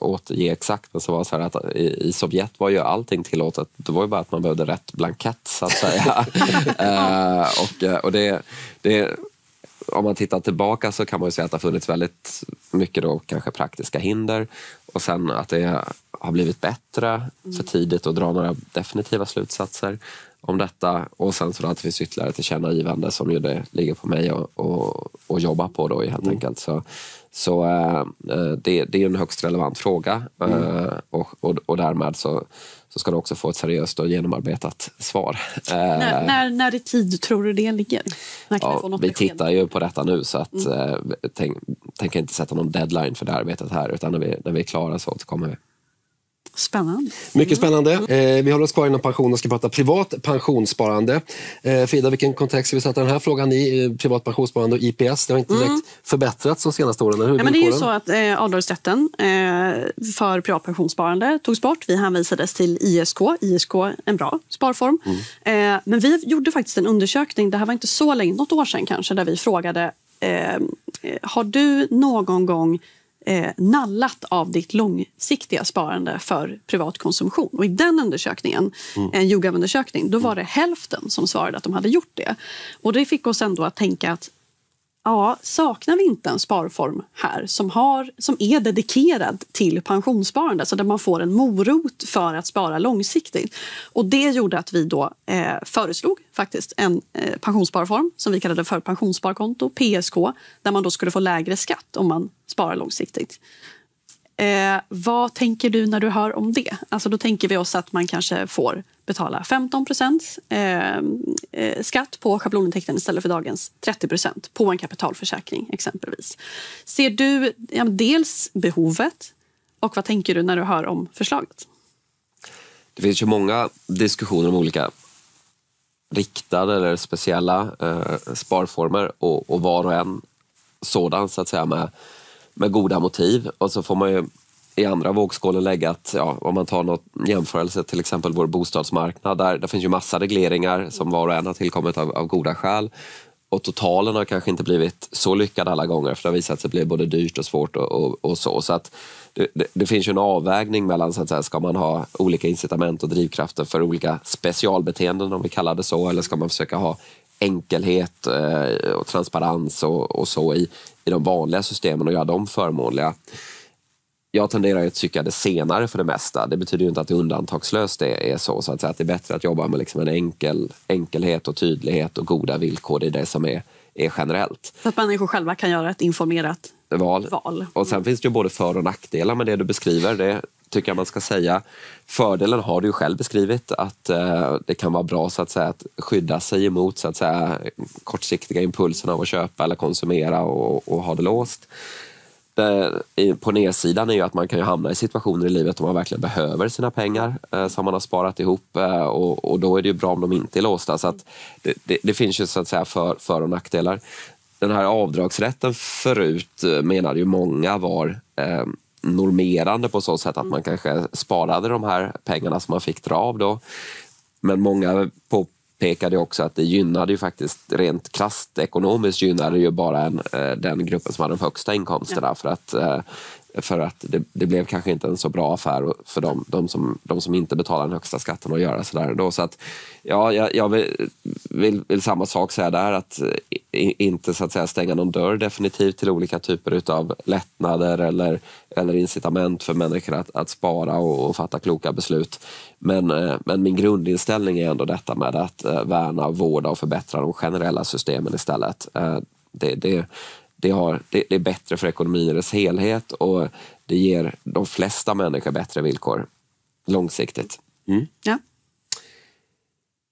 återge exakt. Men som var så att i, Sovjet var ju allting tillåtet. Det var ju bara att man behövde rätt blankett så att säga. uh, <laughs> <laughs> och, och det, det om man tittar tillbaka så kan man ju säga att det har funnits väldigt mycket då kanske praktiska hinder och sen att det har blivit bättre för tidigt att dra några definitiva slutsatser om detta och sen så att det finns ytterligare tillkännagivande som ju det ligger på mig att jobba på då helt mm. enkelt. Så, så äh, det, det är en högst relevant fråga mm. äh, och, och, och därmed så så ska du också få ett seriöst och genomarbetat svar. När, eh, när, när i tid tror du det ligger? Ja, vi tittar ju på detta nu så att mm. eh, tänk, tänker inte sätta någon deadline för det arbetet här utan när vi, när vi är klara så återkommer vi. Spännande. Mycket spännande. Eh, vi håller oss kvar inom pension och ska prata privat pensionssparande. Eh, Frida, vilken kontext ska vi sätta den här frågan i? Eh, privat pensionssparande och IPS. Det har inte direkt mm. förbättrats de senaste åren. Hur ja, men det är ju så att eh, avdragsrätten eh, för privat pensionssparande togs bort. Vi hänvisades till ISK. ISK en bra sparform. Mm. Eh, men vi gjorde faktiskt en undersökning, det här var inte så länge, något år sedan kanske, där vi frågade eh, har du någon gång eh, nallat av ditt långsiktiga sparande för privat konsumtion. Och I den undersökningen, mm. en YouGov-undersökning, då var det hälften som svarade att de hade gjort det. Och Det fick oss ändå att tänka att ja, saknar vi inte en sparform här som, har, som är dedikerad till pensionssparande, så där man får en morot för att spara långsiktigt. Och det gjorde att vi då eh, föreslog faktiskt en eh, pensionssparform som vi kallade för pensionssparkonto, PSK, där man då skulle få lägre skatt om man sparar långsiktigt. Eh, vad tänker du när du hör om det? Alltså då tänker vi oss att man kanske får betala 15 ehm, eh, skatt på schablonintäkten istället för dagens 30 procent på en kapitalförsäkring exempelvis. Ser du ja, dels behovet och vad tänker du när du hör om förslaget? Det finns ju många diskussioner om olika riktade eller speciella eh, sparformer och, och var och en sådan så att säga med med goda motiv. Och så får man ju i andra vågskålen lägga att ja, om man tar något jämförelse, till exempel vår bostadsmarknad, där det finns ju massa regleringar som var och en har tillkommit av, av goda skäl. Och totalen har kanske inte blivit så lyckad alla gånger för det har visat sig bli både dyrt och svårt och, och, och så. så att det, det, det, finns ju en avvägning mellan, så att säga, ska man ha olika incitament och drivkrafter för olika specialbeteenden om vi kallar det så, eller ska man försöka ha enkelhet eh, och transparens och, och så i, i de vanliga systemen och göra dem förmånliga jag tenderar att tycka det senare för det mesta. Det betyder ju inte att det undantagslöst är, är så. så att, säga, att det är bättre att jobba med liksom en enkel, enkelhet och tydlighet och goda villkor. Det är det som är, är generellt. Så att människor själva kan göra ett informerat val. val. Och sen finns det ju både för och nackdelar med det du beskriver. Det tycker jag man ska säga. Fördelen har du ju själv beskrivit, att eh, det kan vara bra så att, säga, att skydda sig emot så att säga, kortsiktiga impulserna av att köpa eller konsumera och, och ha det låst på nedsidan är ju att man kan hamna i situationer i livet då man verkligen behöver sina pengar eh, som man har sparat ihop eh, och, och, då är det ju bra om de inte är låsta. Så att det, det, det finns ju så att säga för, för och nackdelar. Den här avdragsrätten förut eh, menade ju många var eh, normerande på så sätt att man kanske sparade de här pengarna som man fick dra av då. Men många på, pekade också att det gynnade ju faktiskt rent krasst ekonomiskt gynnade ju bara en, eh, den gruppen som hade de högsta inkomsterna ja. för att eh, för att det, det, blev kanske inte en så bra affär för dem, de, som, de som inte betalar den högsta skatten att göra sådär ändå. Så att, ja, jag, jag vill, vill, vill, samma sak säga där, att inte så att säga stänga någon dörr definitivt till olika typer av lättnader eller, eller incitament för människor att, att spara och, och fatta kloka beslut. Men, eh, men min grundinställning är ändå detta med att eh, värna, vårda och förbättra de generella systemen istället. Eh, det, det, det, har, det, det är bättre för ekonomin i dess helhet och det ger de flesta människor bättre villkor långsiktigt. Mm. Ja.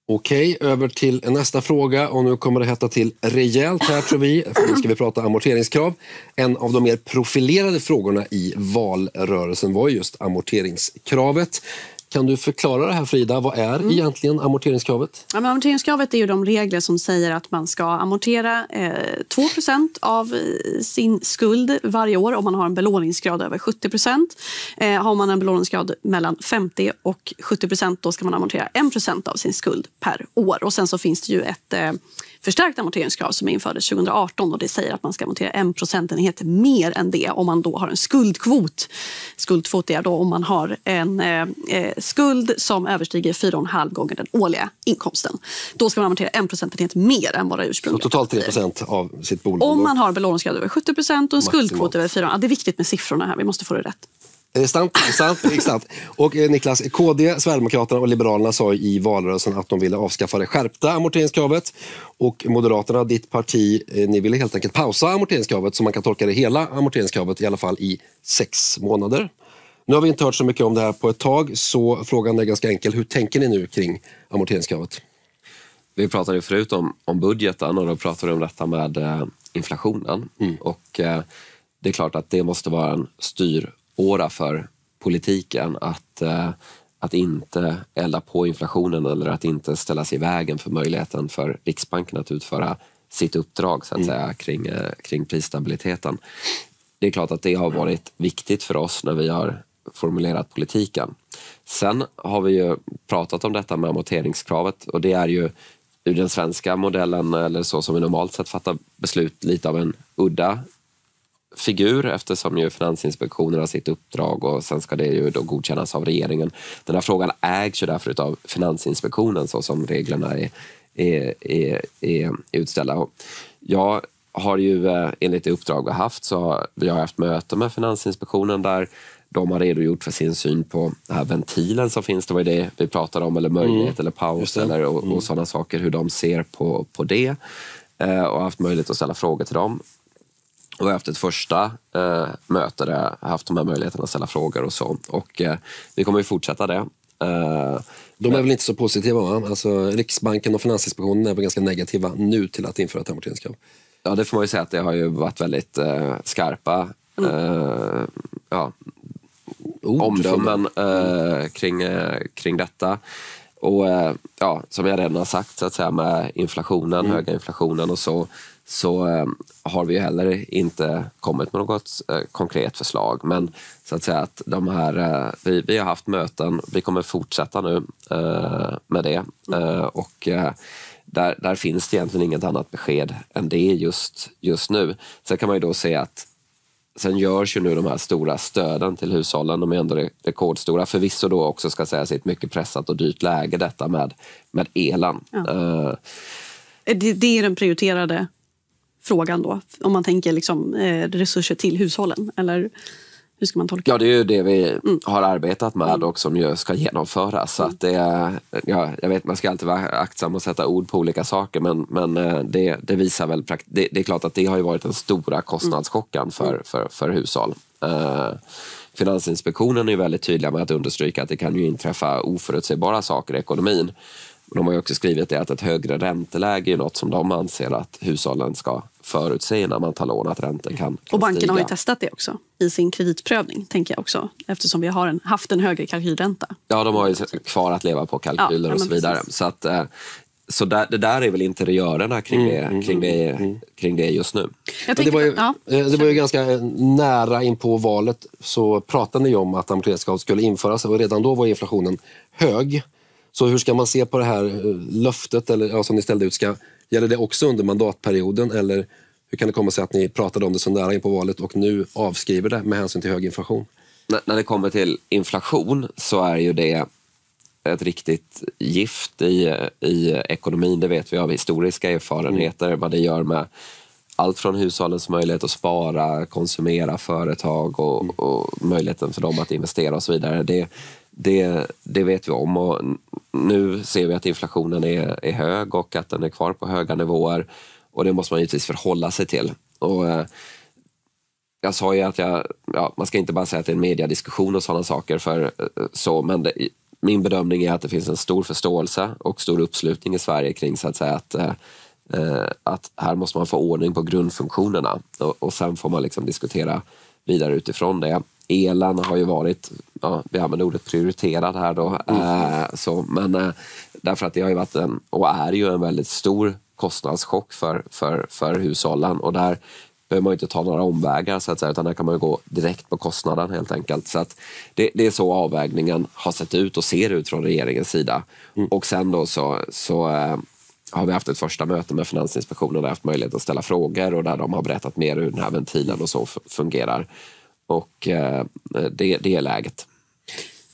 Okej, över till nästa fråga och nu kommer det hetta till rejält här tror vi. För nu ska vi prata amorteringskrav. En av de mer profilerade frågorna i valrörelsen var just amorteringskravet. Kan du förklara det här Frida? Vad är mm. egentligen amorteringskravet? Ja, amorteringskravet är ju de regler som säger att man ska amortera eh, 2% av eh, sin skuld varje år om man har en belåningsgrad över 70 eh, Har man en belåningsgrad mellan 50 och 70% då ska man amortera 1% av sin skuld per år. Och sen så finns det ju ett eh, förstärkt amorteringskrav som infördes 2018 och det säger att man ska amortera en procentenhet mer än det om man då har en skuldkvot. Skuldkvot är då om man har en eh, eh skuld som överstiger 4,5 gånger den årliga inkomsten. Då ska man amortera en procentenhet mer än vad det ursprungligen Så totalt 3 procent av sitt bolån? Om man har belåningsgrad över 70 procent och en skuldkvot över 4,5. Ja, det är viktigt med siffrorna här, vi måste få det rätt. Eh, sant, sant, sant. Och eh, Niklas, KD, Sverigedemokraterna och Liberalerna sa i valrörelsen att de ville avskaffa det skärpta amorteringskravet. Och Moderaterna, ditt parti, eh, ni ville helt enkelt pausa amorteringskravet så man kan tolka det hela amorteringskravet i alla fall i sex månader. Nu har vi inte hört så mycket om det här på ett tag så frågan är ganska enkel. Hur tänker ni nu kring amorteringskravet? Vi pratade förut om, om budgeten och då pratade vi om detta med eh, inflationen. Mm. Och det är klart att det måste vara en styr åra för politiken att, eh, att inte elda på inflationen eller att inte ställa sig i vägen för möjligheten för Riksbanken att utföra sitt uppdrag så att mm. säga, kring, eh, kring prisstabiliteten. Det är klart att det har varit viktigt för oss när vi har formulerat politiken. Sen har vi ju pratat om detta med amorteringskravet och det är ju ur den svenska modellen eller så som vi normalt sett fattar beslut lite av en udda figur eftersom ju Finansinspektionen har sitt uppdrag och sen ska det ju då godkännas av regeringen. Den här frågan ägs ju därför av Finansinspektionen så som reglerna är, är, är, är utställda. Jag har ju eh, enligt det uppdrag vi har haft så vi har haft möte med Finansinspektionen där de har redogjort för sin syn på den här ventilen som finns. Det var det vi pratade om, eller möjlighet mm. eller paus eller, och, mm. och sådana saker. Hur de ser på, på det. Eh, och haft möjlighet att ställa frågor till dem. Och efter ett första eh, möte där jag haft de här möjligheterna att ställa frågor och så. Och eh, vi kommer ju fortsätta det. Eh, de är men... väl inte så positiva? Va? Alltså, Riksbanken och Finansinspektionen är väl ganska negativa nu till att införa ett amorteringskrav? Ja, det får man ju säga att det har ju varit väldigt eh, skarpa mm. Eh, ja, omdömen eh, kring, kring detta. och ja, som jag redan har sagt, så att säga, med inflationen, Mm. höga inflationen och så, så eh, har vi ju heller inte kommit med något eh, konkret förslag. Men så att säga att de här, eh, vi, vi har haft möten, vi kommer fortsätta nu eh, med det. Eh, och eh, där, där finns det egentligen inget annat besked än det just, just nu. Sen kan man ju då se att Sen görs ju nu de här stora stöden till hushållen. De är ändå re- rekordstora. Förvisso då också ska sägas i ett mycket pressat och dyrt läge detta med, med elen. Eh, Det, det är den prioriterade frågan då, om man tänker liksom, eh, resurser till hushållen. Eller hur ska man tolka Ja, det är ju det vi har arbetat med och som ju ska genomföras. Så att det, är- ja, jag vet, man ska alltid vara aktsam och sätta ord på olika saker men, men eh, det, det visar väl... Det, det är klart att det har ju varit den stora kostnadschocken för, för, för hushåll. Eh, Finansinspektionen är väldigt tydliga med att understryka att det kan ju inträffa oförutsägbara saker i ekonomin. Men de har ju också skrivit det att ett högre ränteläge är något som de anser att hushållen ska förutse när man tar lån, att räntor kan, kan Och bankerna har ju testat det också i sin kreditprövning, tänker jag också. Eftersom vi har en, haft en högre kalkylränta. Ja, de har ju kvar att leva på kalkyler Ja, och så vidare. precis. Så, att, eh, så där, det där är väl interiörerna kring, Mm, det, kring, det, kring det just nu. Tänker, det, var ju, ja, eh, det var ju ganska eh, nära in på valet så pratade ni om att amorteringskravet skulle införas och redan då var inflationen hög. Så hur ska man se på det här eh, löftet eller, ja, som ni ställde ut? Ska, gäller det också under mandatperioden eller hur kan det komma sig att ni pratade om det så nära in på valet och nu avskriver det med hänsyn till hög inflation? När, när det kommer till inflation så är ju det ett riktigt gift i, i ekonomin. Det vet vi av historiska erfarenheter vad det gör med allt från hushållens möjlighet att spara, konsumera, företag och, och möjligheten för dem att investera och så vidare. Det, det, det vet vi om och n- nu ser vi att inflationen är, är hög och att den är kvar på höga nivåer och det måste man givetvis förhålla sig till. Och, eh, jag sa ju att jag, ja, man ska inte bara säga att det är en mediediskussion och sådana saker, för, eh, så, men det, min bedömning är att det finns en stor förståelse och stor uppslutning i Sverige kring så att säga att, eh, eh att här måste man få ordning på grundfunktionerna och, och sen får man liksom diskutera vidare utifrån det. Elen har ju varit, ja, vi använder ordet prioriterad här då, eh, så, men eh, därför att det har ju varit en, och är ju en väldigt stor kostnadschock för, för, för hushållen och där behöver man ju inte ta några omvägar så att säga, utan där kan man gå direkt på kostnaden helt enkelt. Så att det, det är så avvägningen har sett ut och ser ut från regeringens sida. Och sen då så, så eh, har vi haft ett första möte med Finansinspektionen och haft möjlighet att ställa frågor och där de har berättat mer hur den här ventilen och så fungerar. Och eh, det, det är läget.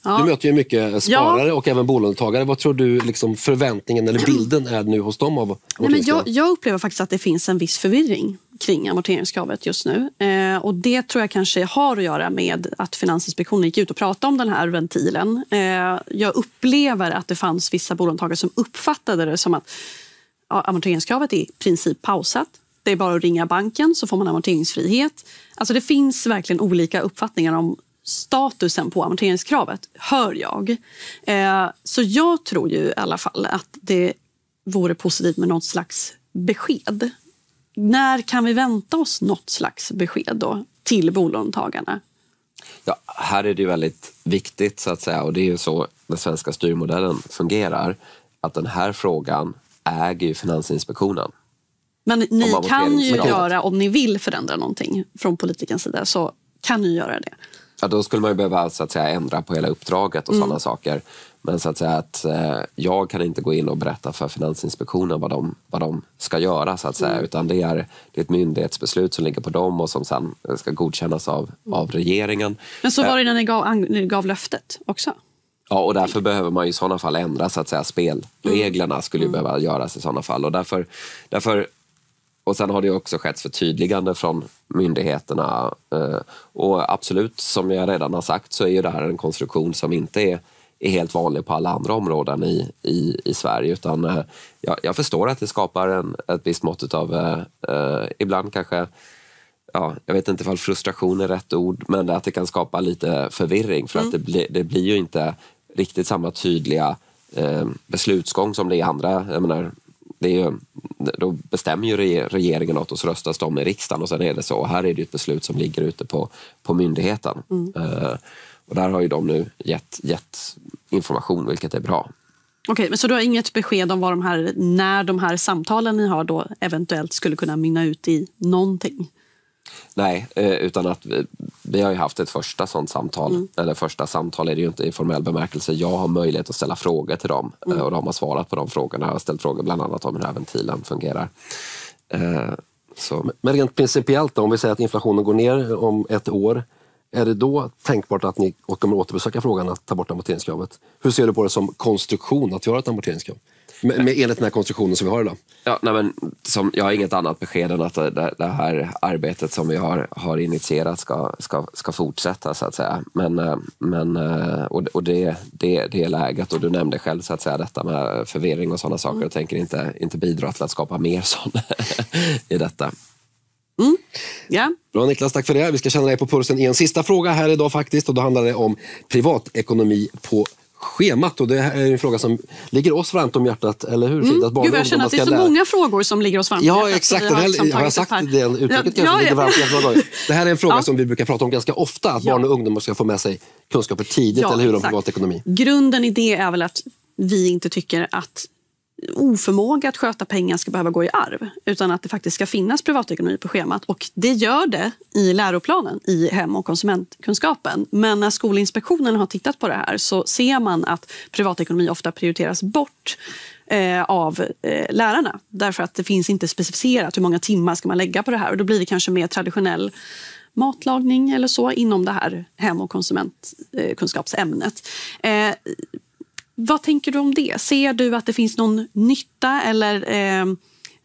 ja. Du möter ju mycket sparare och även bolånetagare. Vad tror du liksom förväntningen eller bilden är nu hos dem av Nej, men jag, jag upplever faktiskt att det finns en viss förvirring kring amorteringskravet just nu. Eh, och Det tror jag kanske har att göra med att Finansinspektionen gick ut och pratade om den här ventilen. Eh, jag upplever att det fanns vissa bolånetagare som uppfattade det som att ja, amorteringskravet är i princip pausat. Det är bara att ringa banken så får man amorteringsfrihet. Alltså det finns verkligen olika uppfattningar om statusen på amorteringskravet, hör jag. Eh, så jag tror ju i alla fall att det vore positivt med något slags besked. När kan vi vänta oss något slags besked då till bolånetagarna? Ja, här är det ju väldigt viktigt så att säga och det är ju så den svenska styrmodellen fungerar att den här frågan äger ju Finansinspektionen. Men ni kan ju göra, om ni vill förändra någonting från politikens sida, så kan ni göra det. Ja, då skulle man ju behöva så att säga, ändra på hela uppdraget och sådana saker. Men så att säga att eh, jag kan inte gå in och berätta för Finansinspektionen vad de, vad de ska göra så att säga. Utan det är, det är ett myndighetsbeslut som ligger på dem och som sen ska godkännas av, av regeringen. Men så var det när ni gav, ni gav löftet också. Ja, och därför behöver man i sådana fall ändra så att säga spelreglerna skulle ju behöva göras i sådana fall. Och därför, därför och sen har det också skett förtydligande från myndigheterna. Eh, och absolut, som jag redan har sagt, så är ju det här en konstruktion som inte är, är helt vanlig på alla andra områden i, i, i Sverige. Utan eh, jag, jag förstår att det skapar en, ett visst mått av, eh, eh, ibland kanske ja, jag vet inte ifall frustration är rätt ord, men att det kan skapa lite förvirring för att det, blir det blir ju inte riktigt samma tydliga eh, beslutsgång som det är i andra. Jag menar, det är ju, då bestämmer ju re- regeringen något och så röstas de i riksdagen och sen är det så. Här är det ett beslut som ligger ute på, på myndigheten. Eh, och där har ju de nu gett, gett information, vilket är bra. Okej, men så du har inget besked om vad de här, när de här samtalen ni har då eventuellt skulle kunna mynna ut i någonting? Nej, eh, utan att vi, vi har ju haft ett första sånt samtal. Mm. Eller första samtal är det ju inte i formell bemärkelse. Jag har möjlighet att ställa frågor till dem Mm. eh, och de har svarat på de frågorna. Jag har ställt frågor bland annat om hur den här ventilen fungerar. Eh, Så, Men rent principiellt då, om vi säger att inflationen går ner om ett år. Är det då tänkbart att ni kommer återbesöka frågan att ta bort amorteringskravet? Hur ser du på det som konstruktion att göra ett amorteringskrav? Med, med enligt den här konstruktionen som vi har idag. ja, nej men, som, jag har inget annat besked än att det, det här arbetet som vi har, har initierat ska, ska, ska fortsätta så att säga. Men, eh, men, eh, och och det, det, det är läget och du nämnde själv så att säga detta med förvirring och sådana saker och tänker inte, inte bidra till att skapa mer sånt <laughs> i detta. Ja, Bra Niklas, tack för det. Vi ska känna dig på pulsen i en sista fråga här idag faktiskt. Och då handlar det om privatekonomi på schemat. Och det här är en fråga som ligger oss varmt om hjärtat, eller hur Frida? Att barn Gud, jag känner att det är så lära- många frågor som ligger oss varmt om Ja, hjärtat, exakt. här, liksom har jag sagt här. det uttrycket Ja, ja, ligger varmt om hjärtat. Det här är en fråga Ja. som vi brukar prata om ganska ofta. Att barn och ungdomar ska få med sig kunskaper tidigt, eller hur? Om privatekonomi. Grunden i det är väl att vi inte tycker att oförmåga att sköta pengar ska behöva gå i arv utan att det faktiskt ska finnas privatekonomi på schemat. Och det gör det i läroplanen i hem och konsumentkunskapen. Men när Skolinspektionen har tittat på det här så ser man att privatekonomi ofta prioriteras bort eh, av eh, lärarna. Därför att det finns inte specificerat hur många timmar ska man lägga på det här. Och då blir det kanske mer traditionell matlagning eller så inom det här hem och konsumentkunskapsämnet. Eh, vad tänker du om det? Ser du att det finns någon nytta eller eh,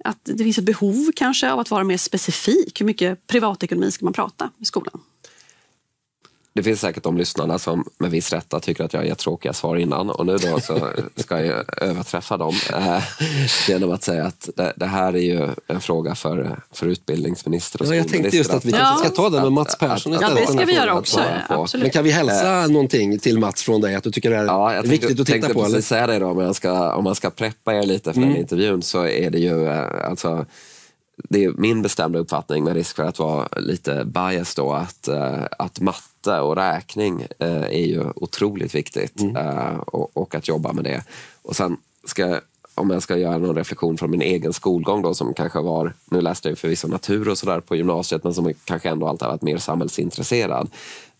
att det finns ett behov kanske av att vara mer specifik? Hur mycket privatekonomi ska man prata i skolan? Det finns säkert de lyssnarna som med viss rätta tycker att jag har gett tråkiga svar innan och nu då så ska jag överträffa dem eh, genom att säga att det, det här är ju en fråga för, för utbildningsminister och Ja, jag tänkte just att vi kanske ska ta den med Mats Persson att- Ja, istället. det ska vi göra också. Absolut. Men kan vi hälsa någonting till Mats från dig? Att du tycker det här Ja, är jag viktigt tänkte, att titta tänkte på? precis Eller? säga det då, om, jag ska, om man ska preppa er lite för den intervjun så är det ju eh, alltså det är min bestämda uppfattning med risk för att vara lite bias då att, eh, att matte och räkning eh, är ju otroligt viktigt eh, och, och att jobba med det. Och sen ska om jag ska göra någon reflektion från min egen skolgång då som kanske var, nu läste jag förvisso natur och sådär på gymnasiet men som kanske ändå alltid har varit mer samhällsintresserad.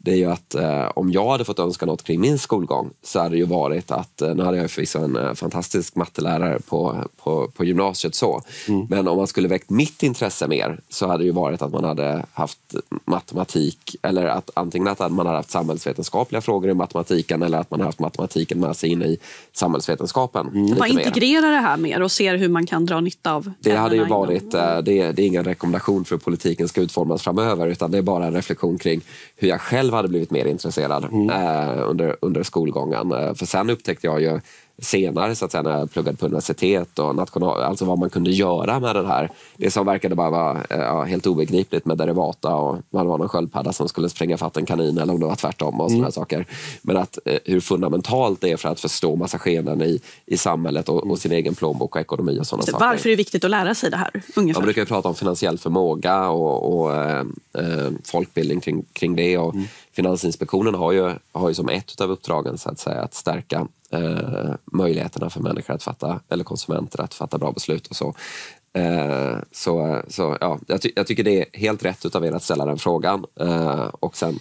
Det är ju att eh, om jag hade fått önska något kring min skolgång så hade det ju varit att, eh, nu hade jag förvisso en eh, fantastisk mattelärare på, på, på gymnasiet så, men om man skulle väckt mitt intresse mer så hade det ju varit att man hade haft matematik eller att antingen att man hade haft samhällsvetenskapliga frågor i matematiken eller att man har haft matematiken med sig in i samhällsvetenskapen. lite Man integrerar det här mer och ser hur man kan dra nytta av Det hade ju varit, eh, det, det är ingen rekommendation för hur politiken ska utformas framöver utan det är bara en reflektion kring hur jag själv hade blivit mer intresserad eh, under, under skolgången. Eh, för sen upptäckte jag ju senare så att säga, när jag pluggade på universitet och national, alltså vad man kunde göra med det här. Det som verkade bara vara eh, ja, helt obegripligt med derivata och man var någon sköldpadda som skulle springa fatt en kanin eller om det var tvärtom och sådana saker. Men att eh, hur fundamentalt det är för att förstå massa skeenden i, i samhället och, och sin egen plånbok och ekonomi och sådana Så saker. Varför är det viktigt att lära sig det här? Ungefär. Man brukar ju prata om finansiell förmåga och, och eh, eh, folkbildning kring, kring det. Och Finansinspektionen har ju, har ju som ett av uppdragen så att, säga, att stärka eh, möjligheterna för människor att fatta, eller konsumenter att fatta bra beslut och så. Eh, så, så ja, jag, ty jag tycker det är helt rätt utav er att ställa den frågan. Eh, och sen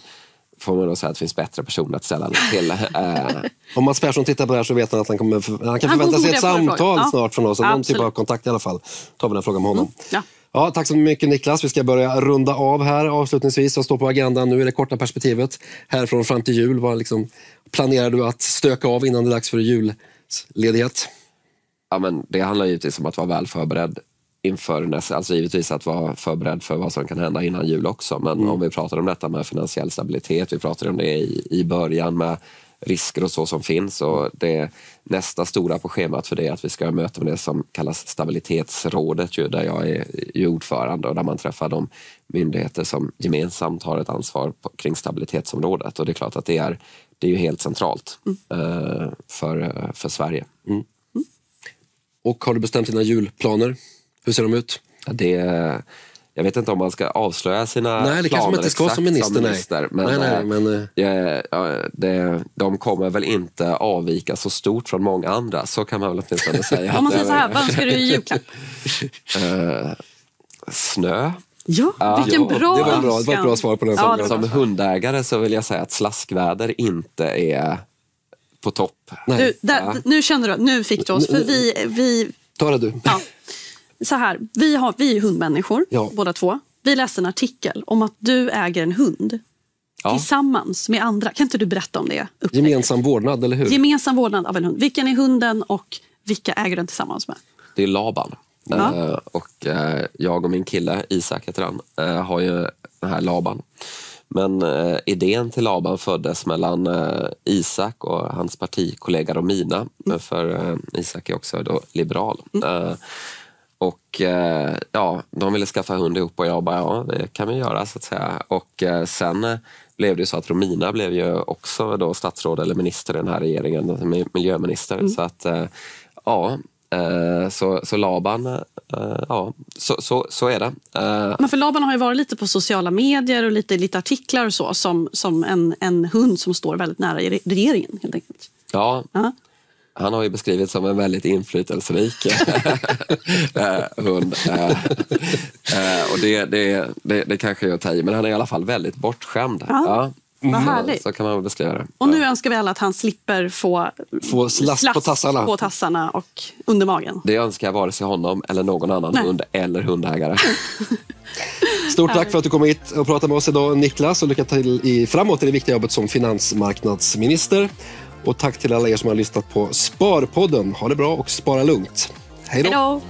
får man då säga att det finns bättre personer att ställa den till. <laughs> Eh, Om Mats Persson tittar på det här så vet han att han, kommer, han kan Han förvänta kommer sig ett samtal. Ja. snart från oss. Någon typ av kontakt i alla fall. tar vi den frågan med honom. Ja. Ja, tack så mycket Niklas. Vi ska börja runda av här avslutningsvis. Vad står på agendan nu? är det korta perspektivet härifrån fram till jul. Vad liksom planerar du att stöka av innan det är dags för julledighet? Ja, men det handlar givetvis om att vara väl förberedd inför nästa, alltså givetvis att vara förberedd för vad som kan hända innan jul också. Men om vi pratar om detta med finansiell stabilitet, vi pratade om det i, i början med risker och så som finns. Och det, nästa stora på schemat för det är att vi ska möta med det som kallas stabilitetsrådet ju, där jag är ju ordförande och där man träffar de myndigheter som gemensamt har ett ansvar på, kring stabilitetsområdet. Och det är klart att det är, det är ju helt centralt eh, för, för Sverige. Och har du bestämt dina julplaner? Hur ser de ut? Ja, Det, jag vet inte om man ska avslöja sina Nej, det kanske man planer inte ska exakt som minister, nej. men, Nej, nej, eh, men, eh. ja, ja, det, de kommer väl inte avvika så stort från många andra. Så kan man väl åtminstone <laughs> säga. Om man säger så är här, vad önskar du <laughs> i julklapp? Snö. Ja, vilken Ja, bra det var bra- det var ett bra svar på den Ja, frågan. var Som hundägare så vill jag säga att slaskväder inte är på topp. Nej. Du, där, Nu känner du, nu fick du oss. För vi, vi, Ta det du. ja, <laughs> så här, vi, har, vi är hundmänniskor, Ja. båda två. Vi läste en artikel om att du äger en hund Ja. tillsammans med andra. Kan inte du berätta om det? upplägget? Gemensam vårdnad, eller hur? Gemensam vårdnad av en hund. Vilken är hunden och vilka äger den tillsammans med? Det är Laban. Ja. Eh, och eh, jag och min kille, Isak heter han, eh, har ju den här Laban. Men eh, idén till Laban föddes mellan eh, Isak och hans partikollega Romina. Mm. För eh, Isak är också då liberal. Eh, och eh, ja, de ville skaffa hund ihop och jag bara, ja det kan vi göra så att säga. Och eh, sen eh, blev det så att Romina blev ju också då statsråd eller minister i den här regeringen, mi- miljöminister. Mm. Så att eh, ja, eh, så, så Laban, eh, ja så, så, så är det. Men för Laban har ju varit lite på sociala medier och lite, lite artiklar och så som, som en, en hund som står väldigt nära regeringen. helt enkelt. ja, Ja. Han har ju beskrivits som en väldigt inflytelserik <laughs> eh, hund. Eh, eh, och det, det, det, det kanske är att ta i, men han är i alla fall väldigt bortskämd. Ja, vad Så- härligt. Så kan man beskriva det. Och nu önskar vi alla att han slipper få, Få slask på tassarna. på tassarna och under magen. Det önskar jag vare sig honom eller någon annan Nej. hund eller hundägare. <laughs> Stort tack för att du kom hit och pratade med oss idag Niklas och lycka till i, framåt i det viktiga jobbet som finansmarknadsminister. Och tack till alla er som har lyssnat på Sparpodden. Ha det bra och spara lugnt. Hej då!